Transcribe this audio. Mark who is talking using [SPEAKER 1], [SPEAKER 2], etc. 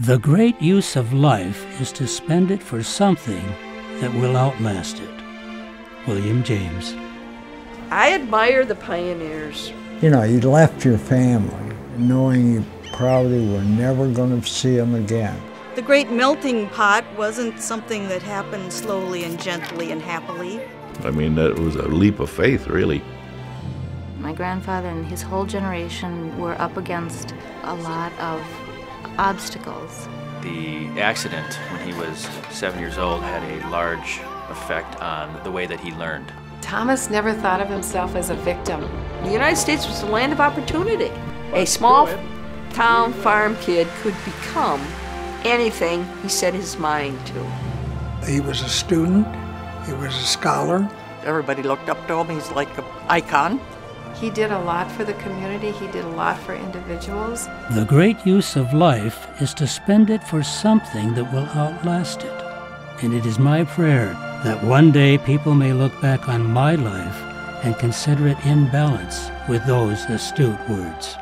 [SPEAKER 1] The great use of life is to spend it for something that will outlast it. William James.
[SPEAKER 2] I admire the pioneers.
[SPEAKER 3] You know, you left your family knowing you probably were never going to see them again.
[SPEAKER 4] The great melting pot wasn't something that happened slowly and gently and happily.
[SPEAKER 5] I mean, that was a leap of faith, really.
[SPEAKER 6] My grandfather and his whole generation were up against a lot of obstacles.
[SPEAKER 7] The accident when he was seven years old had a large effect on the way that he learned.
[SPEAKER 8] Thomas never thought of himself as a victim.
[SPEAKER 2] The United States was a land of opportunity. A small town farm kid could become anything he set his mind to.
[SPEAKER 9] He was a student, he was a scholar.
[SPEAKER 10] Everybody looked up to him, he's like an icon.
[SPEAKER 8] He did a lot for the community, he did a lot for individuals.
[SPEAKER 1] The great use of life is to spend it for something that will outlast it. And it is my prayer that one day people may look back on my life and consider it in balance with those astute words.